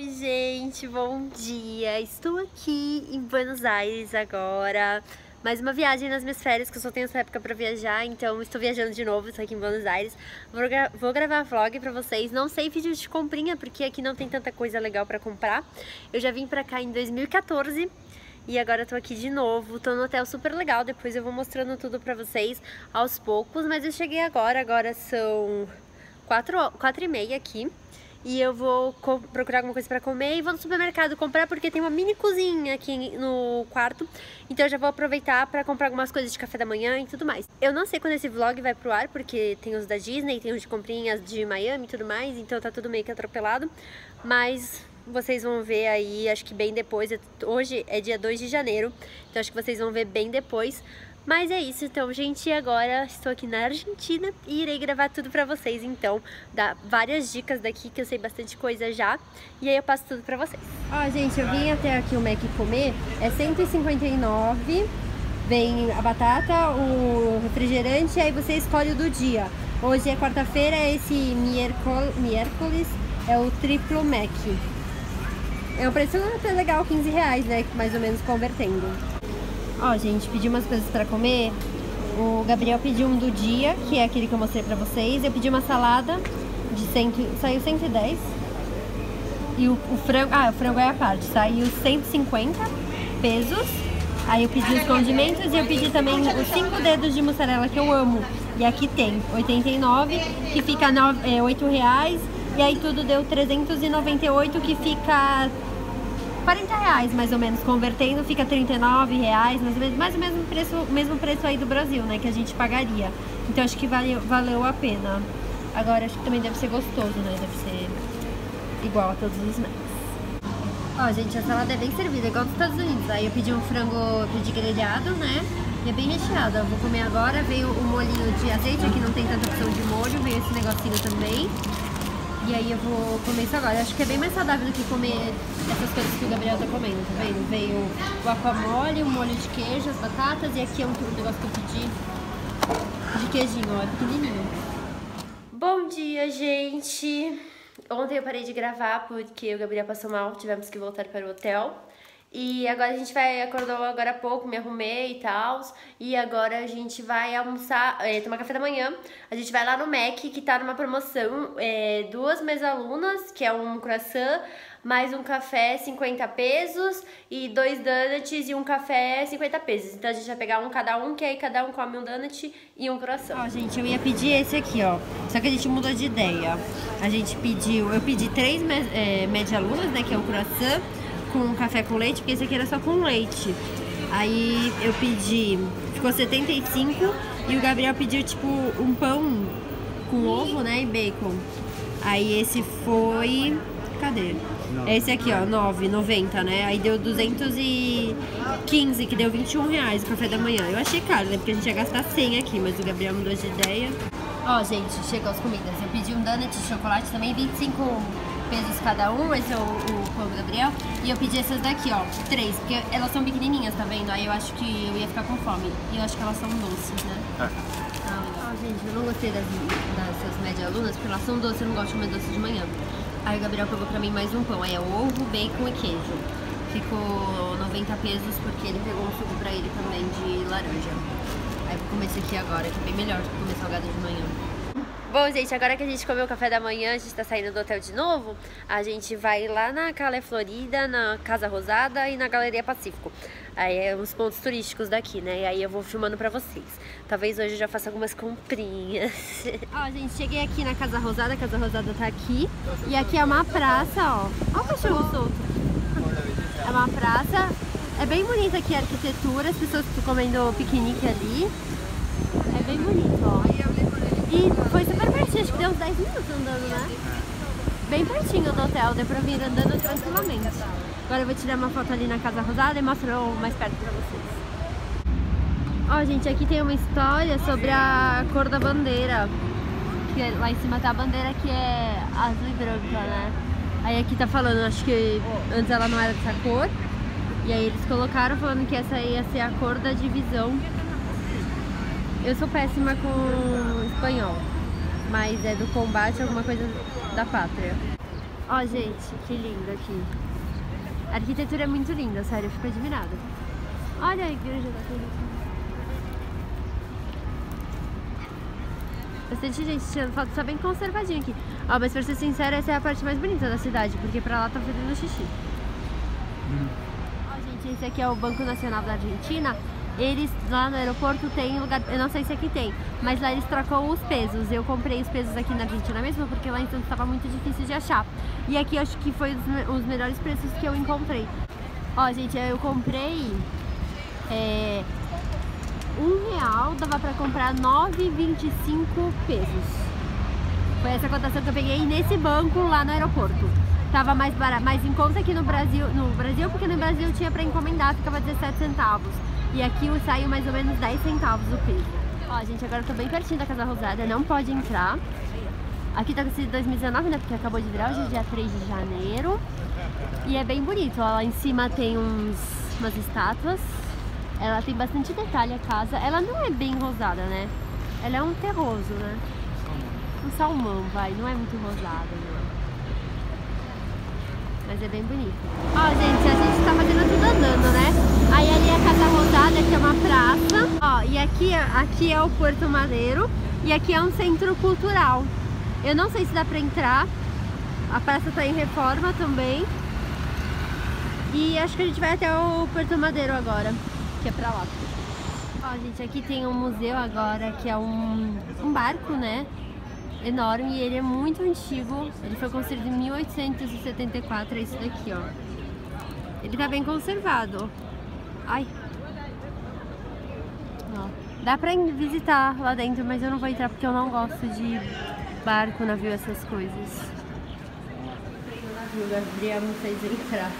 Oi, gente, bom dia! Estou aqui em Buenos Aires agora. Mais uma viagem nas minhas férias, que eu só tenho essa época pra viajar, então estou viajando de novo, estou aqui em Buenos Aires. Vou, gra vou gravar vlog pra vocês, não sei vídeo de comprinha, porque aqui não tem tanta coisa legal pra comprar. Eu já vim pra cá em 2014 e agora tô aqui de novo, tô no hotel super legal, depois eu vou mostrando tudo pra vocês aos poucos, mas eu cheguei agora, agora são quatro, quatro e meia aqui e eu vou procurar alguma coisa para comer e vou no supermercado comprar porque tem uma mini cozinha aqui no quarto, então eu já vou aproveitar para comprar algumas coisas de café da manhã e tudo mais. Eu não sei quando esse vlog vai pro ar, porque tem os da Disney, tem os de comprinhas de Miami e tudo mais, então tá tudo meio que atropelado, mas vocês vão ver aí, acho que bem depois, hoje é dia 2 de janeiro, então acho que vocês vão ver bem depois, mas é isso, então, gente, agora estou aqui na Argentina e irei gravar tudo pra vocês, então, dar várias dicas daqui, que eu sei bastante coisa já, e aí eu passo tudo pra vocês. Ó, gente, eu vim até aqui o Mac comer, é 159, vem a batata, o refrigerante, aí você escolhe o do dia. Hoje é quarta-feira, esse miércoles, é o triplo Mac. É um preço até legal, 15 reais, né, mais ou menos convertendo. Ó, gente, pedi umas coisas pra comer. O Gabriel pediu um do dia, que é aquele que eu mostrei pra vocês. Eu pedi uma salada de cento, saiu 110. E o, o frango, ah, o frango é a parte, saiu 150 pesos. Aí eu pedi os condimentos e eu pedi também os 5 dedos de mussarela que eu amo. E aqui tem 89, que fica no, é, 8 reais. E aí tudo deu 398, que fica 40 reais mais ou menos, convertendo fica 39 reais, mais ou menos, mais ou menos o preço, mesmo preço aí do Brasil, né, que a gente pagaria. Então acho que valeu, valeu a pena. Agora acho que também deve ser gostoso, né, deve ser igual a todos os snacks. Ó, gente, a salada é bem servida, igual dos Estados Unidos. Aí eu pedi um frango pedi grelhado, né, e é bem recheado. Eu vou comer agora, veio o molinho de azeite, aqui não tem tanta opção de molho, veio esse negocinho também. E aí eu vou comer isso agora. Eu acho que é bem mais saudável do que comer essas coisas que o Gabriel tá comendo, tá vendo? Veio o guacamole, o molho de queijo, as batatas e aqui é um, um negócio que eu pedi de queijinho, ó, é pequenininho. Bom dia, gente! Ontem eu parei de gravar porque o Gabriel passou mal, tivemos que voltar para o hotel. E agora a gente vai, acordou agora há pouco, me arrumei e tal. E agora a gente vai almoçar, é, tomar café da manhã. A gente vai lá no Mac, que tá numa promoção, é, duas mesalunas, que é um croissant, mais um café 50 pesos e dois donuts e um café 50 pesos. Então a gente vai pegar um cada um, que aí cada um come um donut e um croissant. Ó, gente, eu ia pedir esse aqui, ó. Só que a gente mudou de ideia. A gente pediu, eu pedi três é, média lunas, né, que é o croissant com café com leite, porque esse aqui era só com leite. Aí eu pedi, ficou 75 e o Gabriel pediu tipo um pão com ovo, né, e bacon. Aí esse foi, cadê? Esse aqui, ó, 9,90, né? Aí deu 215, que deu 21 reais o café da manhã. Eu achei caro, né? Porque a gente ia gastar 100 aqui, mas o Gabriel mudou de ideia. Ó, gente, chegou as comidas. Eu pedi um donut de chocolate também, 25 pesos cada um, esse é o, o pão do Gabriel. E eu pedi essas daqui, ó, três, porque elas são pequenininhas, tá vendo? Aí eu acho que eu ia ficar com fome. E eu acho que elas são doces, né? É. Ah, ah, gente, eu não gostei das, dessas média alunas, porque elas são doces, eu não gosto de comer doce de manhã. Aí o Gabriel pegou pra mim mais um pão, aí é ovo, bacon e queijo. Ficou 90 pesos porque ele pegou um suco pra ele também de laranja. Aí vou comer esse aqui agora, que é bem melhor do que comer salgado de manhã. Bom, gente, agora que a gente comeu o café da manhã, a gente tá saindo do hotel de novo, a gente vai lá na Calé Florida, na Casa Rosada e na Galeria Pacífico. Aí é os pontos turísticos daqui, né? E aí eu vou filmando pra vocês. Talvez hoje eu já faça algumas comprinhas. ó, gente, cheguei aqui na Casa Rosada, a Casa Rosada tá aqui. E aqui é uma praça, ó. Ó o cachorro solto. É uma praça. É bem bonita aqui a arquitetura, as pessoas comendo piquenique ali. É bem bonito, ó. E foi super pertinho, acho que deu uns 10 minutos andando, né? Bem pertinho do hotel, deu pra vir andando tranquilamente. Agora eu vou tirar uma foto ali na Casa Rosada e mostro mais perto pra vocês. Ó, gente, aqui tem uma história sobre a cor da bandeira. Que é, lá em cima tá a bandeira que é azul e branca, né? Aí aqui tá falando, acho que antes ela não era dessa cor. E aí eles colocaram falando que essa ia ser a cor da divisão eu sou péssima com espanhol, mas é do combate alguma coisa da pátria. Ó, gente, que lindo aqui. A arquitetura é muito linda, sério, eu fico admirada. Olha a igreja daquele Bastante gente tirando foto, só bem conservadinho aqui. Ó, mas pra ser sincera, essa é a parte mais bonita da cidade, porque pra lá tá fazendo xixi. Hum. Ó, gente, esse aqui é o Banco Nacional da Argentina. Eles lá no aeroporto tem lugar, eu não sei se aqui tem, mas lá eles trocam os pesos. Eu comprei os pesos aqui na Argentina mesmo, porque lá Santos estava muito difícil de achar. E aqui acho que foi os, os melhores preços que eu encontrei. Ó, gente, eu comprei é, um real, dava pra comprar 9,25 pesos. Foi essa cotação que eu peguei nesse banco lá no aeroporto. Tava mais barato, mais em conta aqui no Brasil, no Brasil, porque no Brasil tinha pra encomendar, ficava 17 centavos. E aqui saiu mais ou menos 10 centavos o peso. Ó, gente, agora eu tô bem pertinho da Casa Rosada, não pode entrar. Aqui tá com esse 2019, né, porque acabou de virar, hoje é dia 3 de janeiro. E é bem bonito, ó, lá em cima tem uns, umas estátuas. Ela tem bastante detalhe a casa. Ela não é bem rosada, né? Ela é um terroso, né? Um salmão, vai, não é muito rosada, não. Mas é bem bonito. Ó, gente, a gente tá fazendo tudo andando, né? Aí ali é a Casa Rosada, que é uma praça. Ó, e aqui, aqui é o Porto Madeiro. E aqui é um centro cultural. Eu não sei se dá pra entrar. A praça tá em reforma também. E acho que a gente vai até o Porto Madeiro agora, que é pra lá. Ó, gente, aqui tem um museu agora, que é um, um barco, né? Enorme, e ele é muito antigo. Ele foi construído em 1874, é isso daqui, ó. Ele tá bem conservado. Ai. Ó. Dá pra visitar lá dentro, mas eu não vou entrar porque eu não gosto de barco, navio, essas coisas. O Gabriel não fez entrar.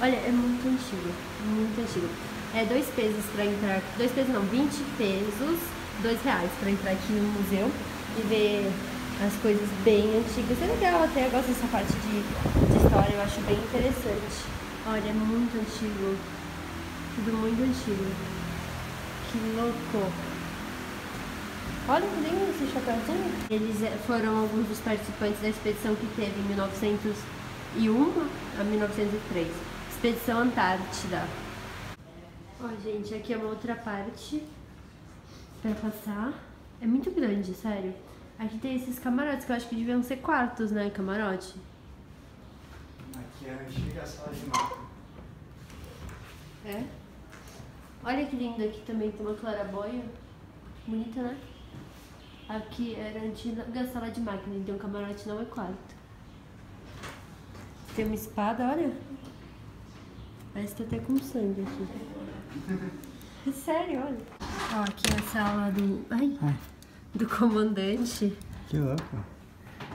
Olha, é muito antigo, muito antigo. É dois pesos pra entrar, dois pesos não, 20 pesos, dois reais pra entrar aqui no museu e ver as coisas bem antigas. É legal até, eu gosto dessa parte de, de história, eu acho bem interessante. Olha, é muito antigo. Tudo muito antigo. Que louco. Olha que lindo esse chapéuzinho. Eles eh, foram alguns dos participantes da expedição que teve em 1901 a 1903. Expedição Antártida. Ó, gente, aqui é uma outra parte pra passar. É muito grande, sério. Aqui tem esses camarotes que eu acho que deviam ser quartos, né? Camarote. Aqui é a antiga sala de mapa. É? Olha que lindo, aqui também tem uma clarabóia. Bonita, né? Aqui era a antiga sala de máquina, então o camarote não é quarto. Tem uma espada, olha. Parece que tá até com sangue aqui. Sério, olha. Ó, aqui é a sala do... Ai, Ai. Do comandante. Que louco.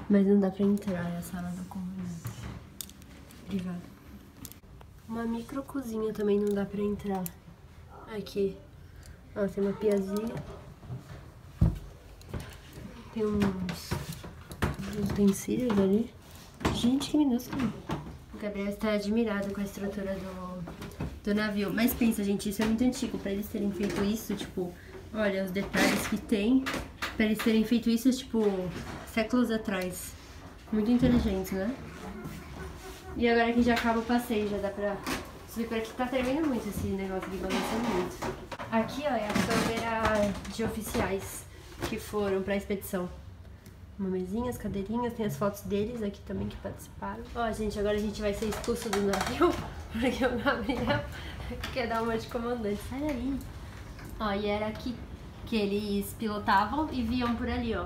Mas não dá pra entrar, é a sala do comandante. Obrigada. Uma micro cozinha também não dá pra entrar. Aqui. Ó, tem uma piazinha. Tem uns, uns utensílios ali. Gente, que minúsculo. O Gabriel está admirado com a estrutura do, do navio. Mas pensa, gente, isso é muito antigo. Pra eles terem feito isso, tipo... Olha, os detalhes que tem. Pra eles terem feito isso, tipo, séculos atrás. Muito inteligente, né? E agora que já acaba o passeio, já dá pra subir por aqui. Tá tremendo muito esse negócio de balançando muito. Aqui, ó, é a câmera de oficiais que foram pra expedição. Uma mesinha, as cadeirinhas, tem as fotos deles aqui também que participaram. Ó, gente, agora a gente vai ser expulso do navio, porque o Gabriel quer dar uma de comandante. Sai daí. Ó, e era aqui que eles pilotavam e viam por ali, ó.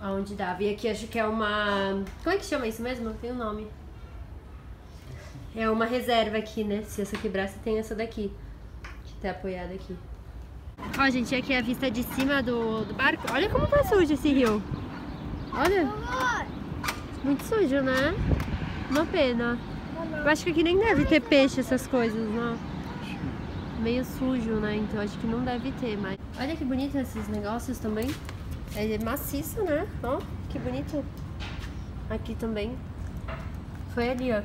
Onde dava. E aqui acho que é uma... Como é que chama isso mesmo? Tem um nome. É uma reserva aqui, né? Se essa quebrasse, tem essa daqui. Que tá apoiada aqui. Ó, gente, aqui é a vista de cima do, do barco. Olha como tá sujo esse rio. Olha. Muito sujo, né? Uma pena. Eu acho que aqui nem deve ter peixe, essas coisas, não. Meio sujo, né? Então acho que não deve ter mais. Olha que bonito esses negócios também. É maciço, né? Ó, que bonito. Aqui também. Foi ali, ó.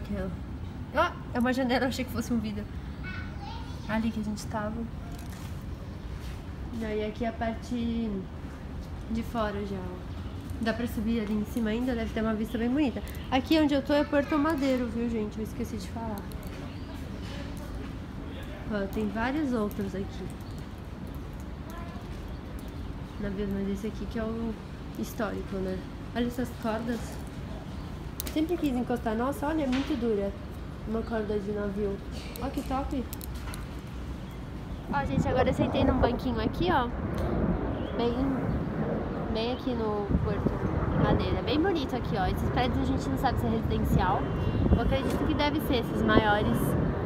Ah, é uma janela, achei que fosse um vidro. Ali que a gente tava. E aí aqui é a parte de fora já, ó. Dá pra subir ali em cima ainda, deve ter uma vista bem bonita. Aqui onde eu tô é Porto Madeiro, viu, gente? Eu esqueci de falar. Ó, tem vários outros aqui. Navios, mas esse aqui que é o histórico, né? Olha essas cordas. Sempre quis encostar. Nossa, olha, é muito dura. Uma corda de navio. Ó, que top. Ó, gente, agora eu sentei num banquinho aqui, ó. Bem, bem aqui no Porto Madeira. Bem bonito aqui, ó. Esses prédios a gente não sabe se é residencial. Eu acredito que deve ser esses maiores.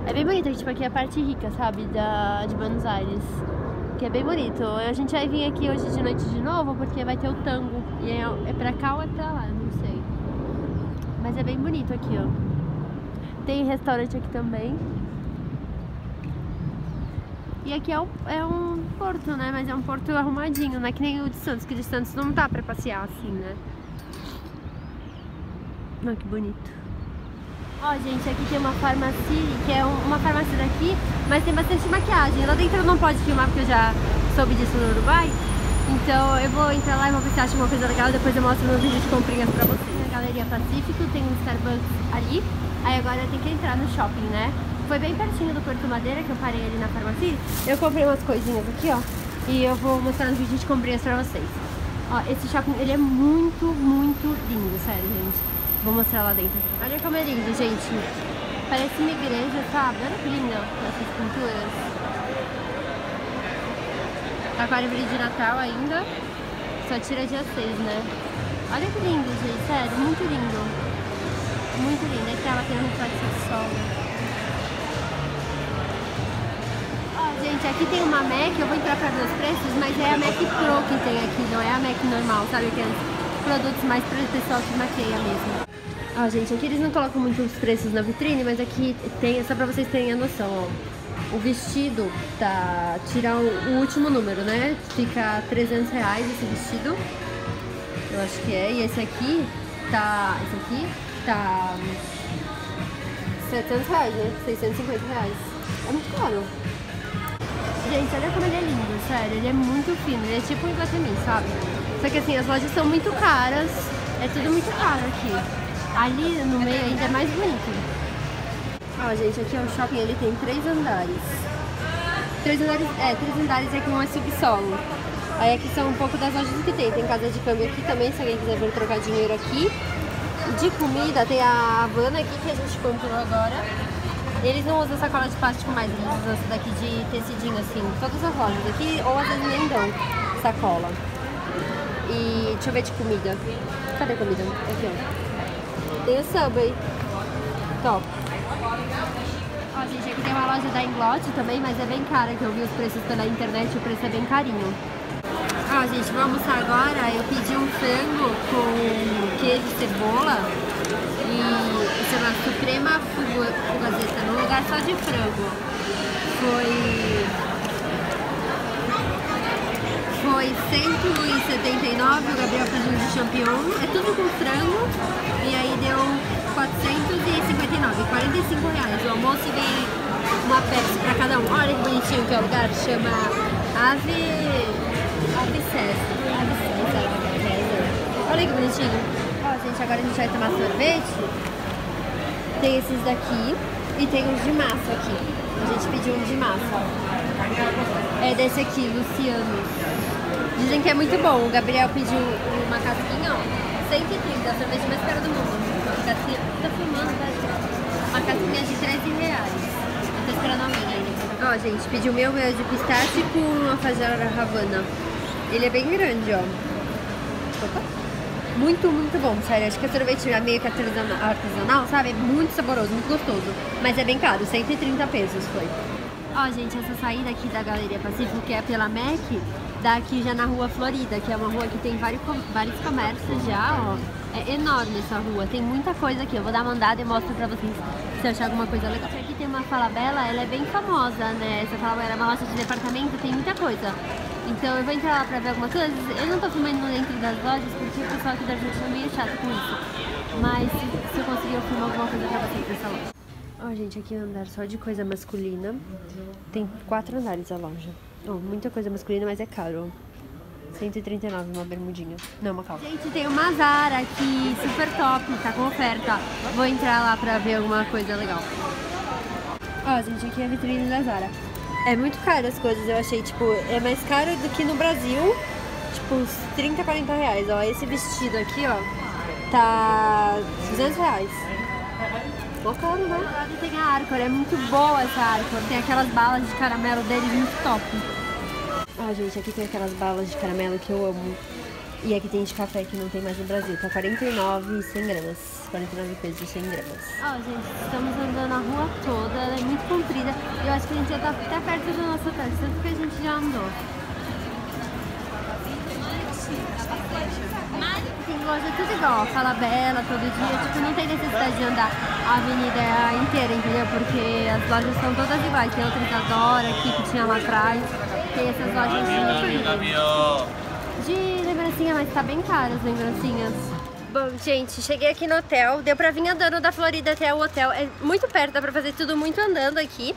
É bem bonito, tipo, aqui é a parte rica, sabe? Da, de Buenos Aires. Que é bem bonito. A gente vai vir aqui hoje de noite de novo porque vai ter o tango. E é, é pra cá ou é pra lá, não sei. Mas é bem bonito aqui, ó. Tem restaurante aqui também. E aqui é um, é um porto, né? Mas é um porto arrumadinho, não é que nem o de Santos, que de Santos não dá pra passear assim, né? Olha que bonito. Ó, gente, aqui tem uma farmácia, que é uma farmácia daqui, mas tem bastante maquiagem. Lá dentro não pode filmar porque eu já soube disso no Uruguai. Então eu vou entrar lá e vou ver se acha uma coisa legal, depois eu mostro no vídeo de comprinhas pra vocês. Na Galeria Pacífico tem um Starbucks ali, aí agora tem que entrar no shopping, né? Foi bem pertinho do Porto Madeira, que eu parei ali na farmácia. Eu comprei umas coisinhas aqui, ó. E eu vou mostrar no vídeo de comprinhas pra vocês. Ó, esse shopping, ele é muito, muito lindo, sério, gente. Vou mostrar lá dentro. Olha como é lindo, gente. Parece uma igreja, sabe? Olha que lindo essas pinturas. Tá de Natal ainda. Só tira dia 6, né? Olha que lindo, gente. Sério, muito lindo. Muito lindo. Aqui ela tem um reflexo de sol. gente, aqui tem uma Mac, eu vou entrar pra ver os preços, mas é a Mac Pro que tem aqui, não é a Mac normal, sabe? Aqueles produtos mais para o pessoal que maqueia mesmo. Ó, gente, aqui eles não colocam muitos preços na vitrine, mas aqui tem, só pra vocês terem a noção, ó. O vestido tá, tirar o último número, né? Fica 300 reais esse vestido. Eu acho que é. E esse aqui tá, esse aqui tá 700 reais, né? 650 reais. É muito caro. Gente, olha como ele é lindo, sério. Ele é muito fino, ele é tipo um Iguatemi, sabe? Só que assim, as lojas são muito caras. É tudo muito caro aqui. Ali no meio ainda é mais bonito. Ó, gente, aqui é o shopping, ele tem três andares. Três andares, é, três andares aqui um é subsolo. Aí aqui são um pouco das lojas que tem. Tem casa de câmbio aqui também, se alguém quiser vir trocar dinheiro aqui. De comida, tem a Havana aqui que a gente comprou agora. Eles não usam sacola de plástico mais, eles usam essa daqui de tecidinho assim, todas as lojas aqui, ou às vezes nem dão sacola. E deixa eu ver de comida. Cadê a comida? Aqui, ó. Tem o Subway. Top. Ó, gente, aqui tem uma loja da Inglot também, mas é bem cara, que eu vi os preços pela internet, o preço é bem carinho. Ó, gente, vamos almoçar agora. Eu pedi um frango com queijo e cebola e chama Suprema Fugazeta, num lugar só de frango. Foi. Foi 179, o Gabriel pediu de champignon, é tudo com frango, e aí deu 459, 45 reais. O almoço vem uma Pepsi pra cada um. Olha que bonitinho que é o lugar, chama Ave. Ave César. Ave César. Olha que bonitinho gente, agora a gente vai tomar sorvete. Tem esses daqui e tem uns de massa aqui. A gente pediu um de massa. É desse aqui, Luciano. Dizem que é muito bom. O Gabriel pediu uma casquinha, ó. 130, a sorvete mais cara do mundo. Uma casquinha. Tá filmando, tá? Uma casquinha de 13 reais. Eu tô esperando alguém ainda. Ó, gente, pediu meu, meu de pistache com uma fajara Havana. Ele é bem grande, ó. Opa. Muito, muito bom, sério. Acho que a sorvete é meio que artesanal, sabe? Muito saboroso, muito gostoso. Mas é bem caro, 130 pesos foi. Ó, gente, essa saída aqui da Galeria Pacífico, que é pela MEC, dá aqui já na Rua Florida, que é uma rua que tem vários, vários comércios já, ó. É enorme essa rua, tem muita coisa aqui. Eu vou dar uma andada e mostro pra vocês se achar alguma coisa legal. Aqui tem uma Falabella, ela é bem famosa, né? Essa Falabella é uma loja de departamento, tem muita coisa. Então eu vou entrar lá pra ver algumas coisas. Eu não tô filmando dentro das lojas porque o pessoal aqui da Argentina é meio chato com isso. Mas se, eu conseguir eu filmo alguma coisa pra vocês dessa loja. Ó, gente, aqui é um andar só de coisa masculina. Tem quatro andares a loja. Oh, muita coisa masculina, mas é caro. 139 uma bermudinha. Não, uma calça. Gente, tem uma Zara aqui, super top, tá com oferta. Vou entrar lá pra ver alguma coisa legal. Ó, gente, aqui é a vitrine da Zara. É muito caro as coisas, eu achei, tipo, é mais caro do que no Brasil. Tipo, uns 30, 40 reais, ó. Esse vestido aqui, ó, tá 200 reais. Mó caro, né? tem a Arcor, é muito boa essa Arcor. Tem aquelas balas de caramelo deles muito top. Ah, gente, aqui tem aquelas balas de caramelo que eu amo. E aqui tem de café que não tem mais no Brasil. Tá 49 e 100 gramas. 49 pesos e 100 gramas. Ó, oh, gente, estamos andando a rua toda. Ela é muito comprida. E eu acho que a gente já tá até perto do nosso hotel. Tanto que a gente já andou. Tem loja tudo igual. Fala Bela todo dia. Tipo, não tem necessidade de andar a avenida inteira, entendeu? Porque as lojas são todas iguais. Tem outra Isadora aqui que tinha lá atrás. Tem essas lojas de de lembrancinha, mas tá bem caro as lembrancinhas. Bom, gente, cheguei aqui no hotel. Deu pra vir andando da Florida até o hotel. É muito perto, dá pra fazer tudo muito andando aqui.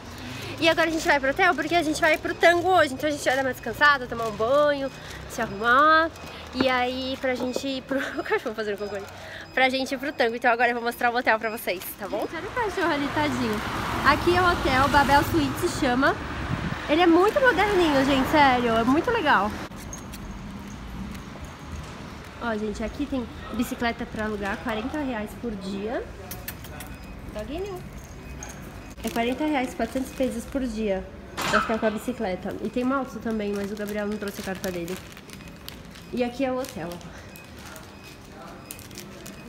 E agora a gente vai pro hotel porque a gente vai pro tango hoje. Então a gente vai dar uma descansada, tomar um banho, se arrumar. E aí pra gente ir pro... O cachorro fazendo cocô Pra gente ir pro tango. Então agora eu vou mostrar o hotel pra vocês, tá bom? Olha o cachorro ali, tadinho. Aqui é o hotel, Babel Suite se chama. Ele é muito moderninho, gente, sério. É muito legal. Ó, gente, aqui tem bicicleta pra alugar, 40 reais por dia. Doguinho. É 40 reais, 400 pesos por dia pra ficar com a bicicleta. E tem moto também, mas o Gabriel não trouxe a carta dele. E aqui é o hotel.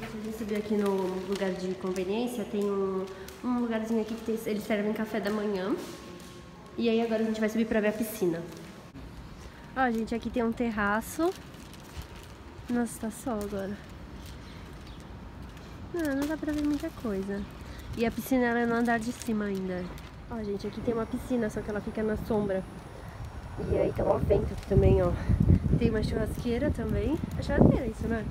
A gente subiu aqui no lugar de conveniência, tem um, um lugarzinho aqui que tem, eles servem café da manhã. E aí agora a gente vai subir pra ver a piscina. Ó, gente, aqui tem um terraço. Nossa, tá sol agora. Não, não dá pra ver muita coisa. E a piscina ela é no andar de cima ainda. Ó, gente, aqui tem uma piscina, só que ela fica na sombra. E aí tá um vento aqui também, ó. Tem uma churrasqueira também. É churrasqueira isso, né?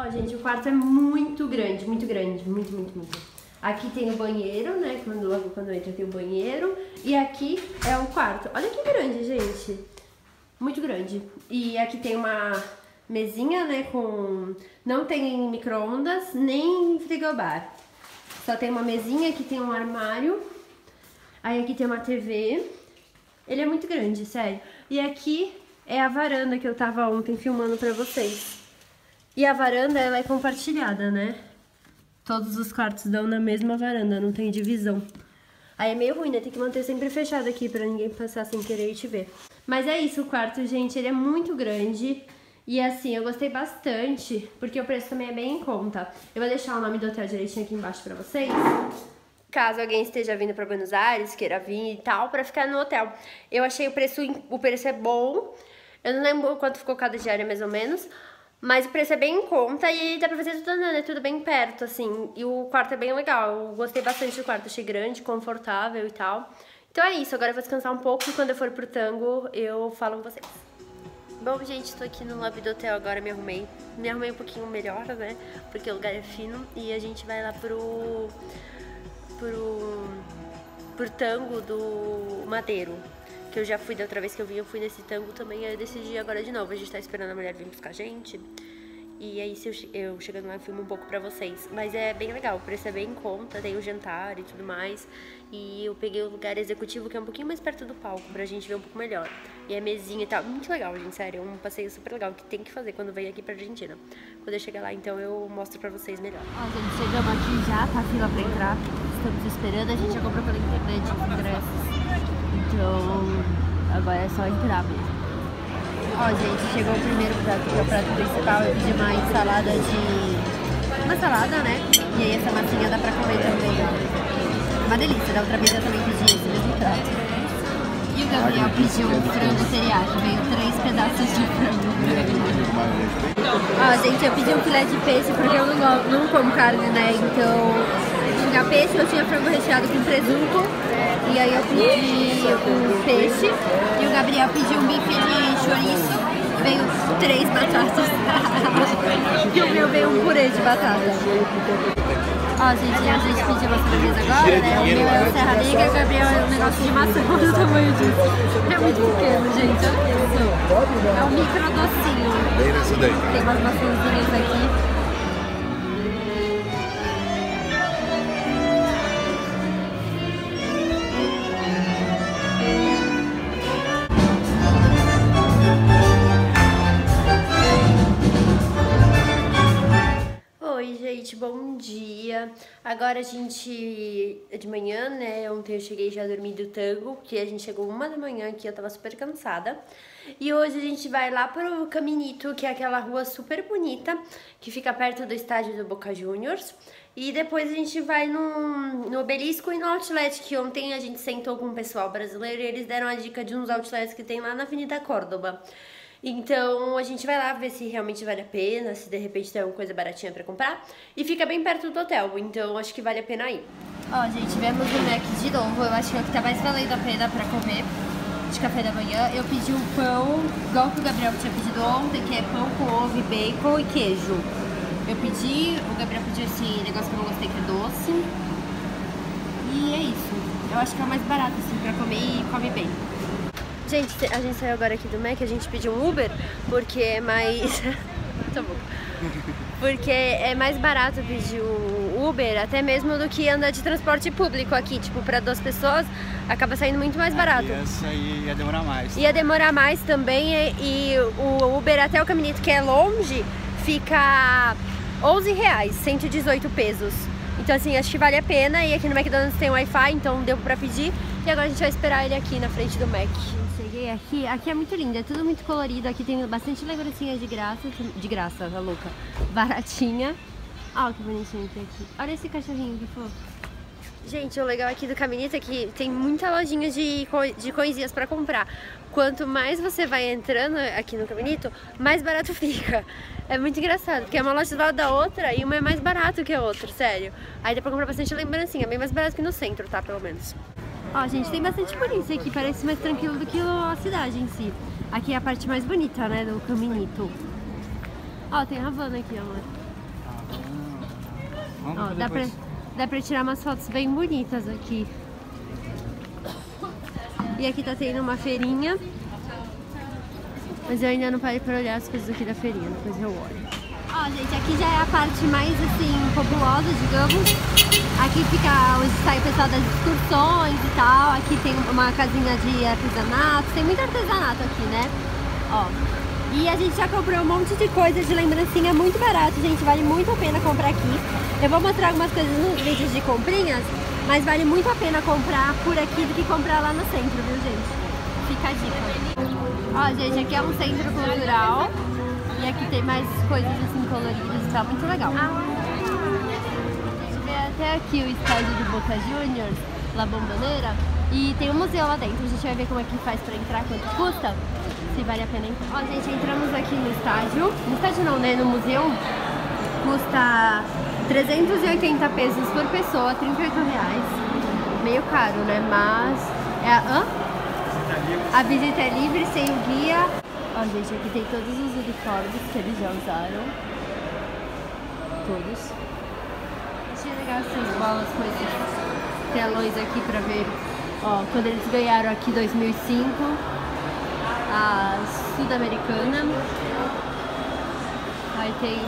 Ó, gente, o quarto é muito grande, muito grande, muito, muito, muito. Aqui tem o banheiro, né? Quando, logo quando entra tem o banheiro. E aqui é o quarto. Olha que grande, gente. Muito grande. E aqui tem uma mesinha, né? Com... Não tem micro-ondas, nem frigobar. Só tem uma mesinha, aqui tem um armário. Aí aqui tem uma TV. Ele é muito grande, sério. E aqui é a varanda que eu tava ontem filmando pra vocês. E a varanda, ela é compartilhada, né? Todos os quartos dão na mesma varanda, não tem divisão. Aí é meio ruim, né? Tem que manter sempre fechado aqui pra ninguém passar sem querer e te ver. Mas é isso, o quarto, gente, ele é muito grande. E assim, eu gostei bastante, porque o preço também é bem em conta. Eu vou deixar o nome do hotel direitinho aqui embaixo pra vocês. Caso alguém esteja vindo pra Buenos Aires, queira vir e tal, pra ficar no hotel. Eu achei o preço, o preço é bom. Eu não lembro quanto ficou cada diária, mais ou menos. Mas o preço é bem em conta e dá pra fazer tudo andando, é tudo bem perto, assim. E o quarto é bem legal, eu gostei bastante do quarto, achei grande, confortável e tal. Então é isso, agora eu vou descansar um pouco e quando eu for pro tango eu falo com vocês. Bom, gente, tô aqui no lobby do hotel agora, me arrumei. Me arrumei um pouquinho melhor, né? Porque o lugar é fino e a gente vai lá pro... pro... pro tango do Madeiro que eu já fui da outra vez que eu vim, eu fui nesse tango também, aí eu decidi agora de novo. A gente tá esperando a mulher vir buscar a gente. E aí, se eu, eu chegando lá, eu filmo um pouco pra vocês. Mas é bem legal, o preço é bem em conta, tem o jantar e tudo mais. E eu peguei o lugar executivo, que é um pouquinho mais perto do palco, pra gente ver um pouco melhor. E a mesinha e tal, muito legal, gente, sério. É um passeio super legal que tem que fazer quando vem aqui pra Argentina. Quando eu chegar lá, então, eu mostro pra vocês melhor. Ó, gente, chegamos aqui já, tá fila pra entrar. Estamos esperando, a gente já comprou pela internet os ingressos. Então, agora é só entrar mesmo. Ó, gente, chegou o primeiro prato, que é o prato principal. Eu pedi uma salada de... Uma salada, né? E aí essa massinha dá pra comer também, ó. Uma delícia. Da outra vez eu também pedi esse mesmo prato. E o Gabriel pediu um frango teriyaki. Veio três pedaços de frango. Ó, gente, eu pedi um filé de peixe porque eu não, não como carne, né? Então tinha peixe, eu tinha frango recheado com presunto. E aí eu pedi um peixe. E o Gabriel pediu um bife de chouriço veio três batatas. e o meu veio um purê de batata. Ó, gente, a gente pediu uma sobremesa agora, né? O meu é o Serra Negra e o Gabriel é um negócio de maçã. Olha o tamanho disso. É muito pequeno, gente. Olha isso. É um micro docinho. Bem nessa daí. Tem umas maçãzinhas aqui. Gente, bom dia. Agora a gente é de manhã, né? Ontem eu cheguei já dormi do tango, que a gente chegou uma da manhã aqui, eu tava super cansada. E hoje a gente vai lá pro Caminito, que é aquela rua super bonita, que fica perto do estádio do Boca Juniors. E depois a gente vai no, no Obelisco e no Outlet, que ontem a gente sentou com o pessoal brasileiro e eles deram a dica de uns outlets que tem lá na Avenida Córdoba. Então a gente vai lá ver se realmente vale a pena, se de repente tem alguma coisa baratinha pra comprar. E fica bem perto do hotel, então acho que vale a pena ir. Ó, gente, viemos no Mac de novo. Eu acho que é o que tá mais valendo a pena pra comer de café da manhã. Eu pedi um pão, igual que o Gabriel tinha pedido ontem, que é pão com ovo bacon e queijo. Eu pedi, o Gabriel pediu esse negócio que eu não gostei, que é doce. E é isso. Eu acho que é o mais barato, assim, pra comer e come bem. Gente, a gente saiu agora aqui do Mac, a gente pediu um Uber, porque é mais... tá bom. Porque é mais barato pedir o Uber, até mesmo do que andar de transporte público aqui. Tipo, para duas pessoas, acaba saindo muito mais barato. Essa aí ia demorar mais. Ia demorar mais também e, e o Uber até o Caminito, que é longe, fica 11 reais, 118 pesos. Então assim, acho que vale a pena e aqui no McDonald's tem Wi-Fi, então deu pra pedir. E agora a gente vai esperar ele aqui na frente do Mac. Aqui, aqui é muito lindo, é tudo muito colorido, aqui tem bastante lembrancinha de graça, de graça, tá louca, baratinha. Olha que bonitinho tem aqui. Olha esse cachorrinho que fofo. Gente, o legal aqui do Caminito é que tem muita lojinha de, co de coisinhas pra comprar. Quanto mais você vai entrando aqui no Caminito, mais barato fica. É muito engraçado, porque é uma loja do lado da outra e uma é mais barato que a outra, sério. Aí dá pra comprar bastante lembrancinha, bem mais barato que no centro, tá, pelo menos. Ó, gente, tem bastante polícia aqui, parece mais tranquilo do que a cidade em si. Aqui é a parte mais bonita, né, do Caminito. Ó, tem a Havana aqui, amor. Ó, dá pra, dá pra tirar umas fotos bem bonitas aqui. E aqui tá tendo uma feirinha. Mas eu ainda não parei pra olhar as coisas aqui da feirinha, depois eu olho. Ó, gente, aqui já é a parte mais, assim, populosa, digamos. Aqui fica onde sai o pessoal das excursões e tal. Aqui tem uma casinha de artesanato. Tem muito artesanato aqui, né? Ó. E a gente já comprou um monte de coisa de lembrancinha muito barato, gente. Vale muito a pena comprar aqui. Eu vou mostrar algumas coisas nos vídeos de comprinhas, mas vale muito a pena comprar por aqui do que comprar lá no centro, viu, gente? Fica a dica. Ó, gente, aqui é um centro cultural. Aqui tem mais coisas assim coloridas e tal, muito legal. A gente vê até aqui o estádio do Boca Juniors, La Bombonera, e tem um museu lá dentro. A gente vai ver como é que faz pra entrar, quanto custa, se vale a pena entrar. Ó, gente, entramos aqui no estádio, no estádio não, né, no museu, custa 380 pesos por pessoa, 38 reais. Meio caro, né, mas... É a... Hã? A visita é livre, sem o guia. Ó, gente, aqui tem todos os uniformes que eles já usaram. Todos. Achei legal essas bolas com esses telões aqui pra ver. Ó, quando eles ganharam aqui em 2005, a Sul-Americana. Aí tem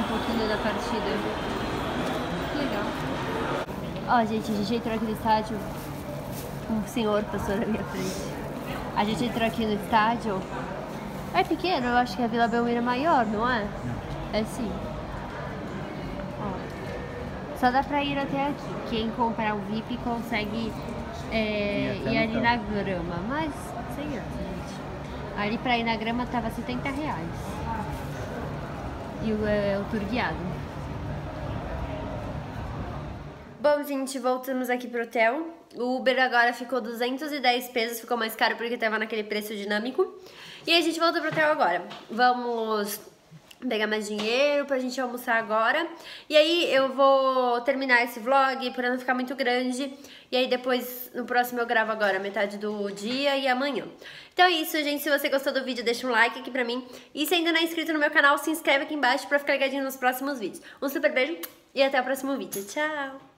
um pouquinho da partida. Que legal. Ó, gente, a gente entrou aqui no estádio. Um senhor passou na minha frente. A gente entrou aqui no estádio. É pequeno, eu acho que a Vila Belmiro é maior, não é? É sim. Ó. Só dá pra ir até aqui. Quem comprar o VIP consegue é, Ir ali na grama. Mas, sem graça, gente. Ali pra ir na grama tava 70 reais. E o, é, o tour guiado. Bom, gente, voltamos aqui pro hotel. O Uber agora ficou 210 pesos, ficou mais caro porque tava naquele preço dinâmico. E a gente voltou pro hotel agora. Vamos pegar mais dinheiro pra gente almoçar agora. E aí eu vou terminar esse vlog pra não ficar muito grande. E aí depois, no próximo eu gravo agora metade do dia e amanhã. Então é isso, gente. Se você gostou do vídeo, deixa um like aqui pra mim. E se ainda não é inscrito no meu canal, se inscreve aqui embaixo pra ficar ligadinho nos próximos vídeos. Um super beijo e até o próximo vídeo. Tchau!